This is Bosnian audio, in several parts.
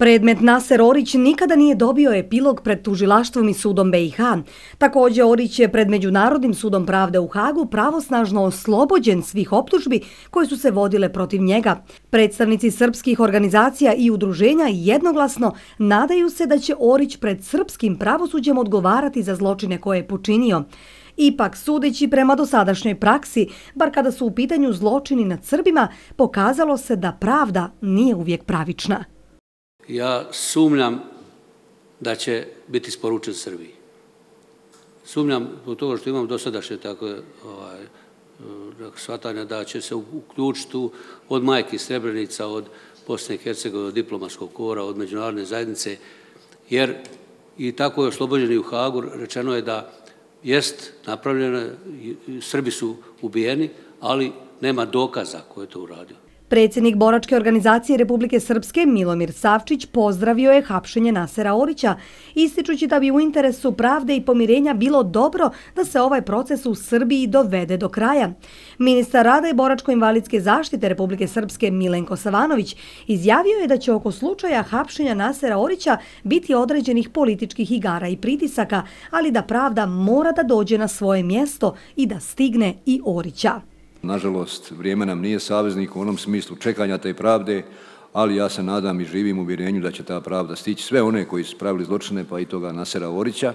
Predmet Naser Orić nikada nije dobio epilog pred tužilaštvom i sudom BiH. Također Orić je pred Međunarodnim sudom pravde u Hagu pravosnažno oslobođen svih optužbi koje su se vodile protiv njega. Predstavnici srpskih organizacija i udruženja jednoglasno nadaju se da će Orić pred srpskim pravosuđem odgovarati za zločine koje je počinio. Ipak, sudeći prema dosadašnjoj praksi, bar kada su u pitanju zločini nad Srbima, pokazalo se da pravda nije uvijek pravična ja sumnjam da će biti sporučen Srbiji. Sumnjam zbog toga što imam dosadašnje tako ovaj, eh, shvatanja da će se uključiti od majke Srebrenica, od Bosne i Hercegovine, od diplomatskog kora, od međunarodne zajednice, jer i tako je oslobođeni u Hagu, rečeno je da jest napravljeno, Srbi su ubijeni, ali nema dokaza ko je to uradio. Predsjednik Boračke organizacije Republike Srpske Milomir Savčić pozdravio je hapšenje Nasera Orića, ističući da bi u interesu pravde i pomirenja bilo dobro da se ovaj proces u Srbiji dovede do kraja. Ministar rada i Boračko-invalidske zaštite Republike Srpske Milenko Savanović izjavio je da će oko slučaja hapšenja Nasera Orića biti određenih političkih igara i pritisaka, ali da pravda mora da dođe na svoje mjesto i da stigne i Orića. Nažalost, vrijeme nam nije saveznik u onom smislu čekanja te pravde, ali ja se nadam i živim u uvjerenju da će ta pravda stići sve one koji su pravili zločine, pa i toga Nasera Orića.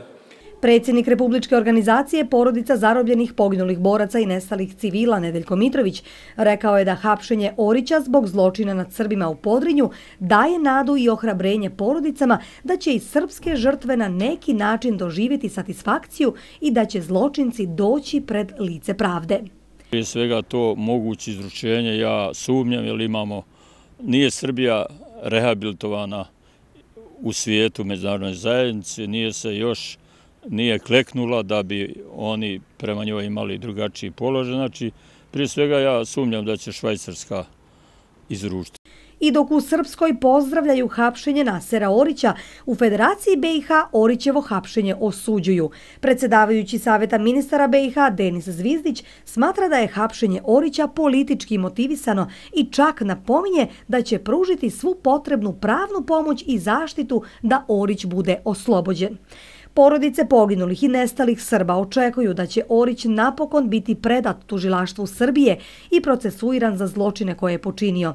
Predsjednik Republičke organizacije porodica zarobljenih poginulih boraca i nestalih civila Nedeljko Mitrović rekao je da hapšenje Orića zbog zločina nad Srbima u Podrinju daje nadu i ohrabrenje porodicama da će i srpske žrtve na neki način doživjeti satisfakciju i da će zločinci doći pred lice pravde. Prije svega to moguće izručenje, ja sumnjam jer imamo, nije Srbija rehabilitovana u svijetu međunarodnoj zajednici, nije se još, nije kleknula da bi oni prema njoj imali drugačiji položaj. Znači, prije svega ja sumnjam da će Švajcarska izručiti i dok u Srpskoj pozdravljaju hapšenje Nasera Orića, u Federaciji BiH Orićevo hapšenje osuđuju. Predsedavajući Saveta ministara BiH Denis Zvizdić smatra da je hapšenje Orića politički motivisano i čak napominje da će pružiti svu potrebnu pravnu pomoć i zaštitu da Orić bude oslobođen. Porodice poginulih i nestalih Srba očekuju da će Orić napokon biti predat tužilaštvu Srbije i procesuiran za zločine koje je počinio.